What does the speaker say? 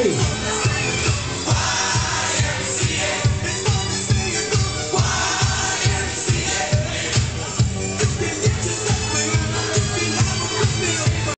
Hey!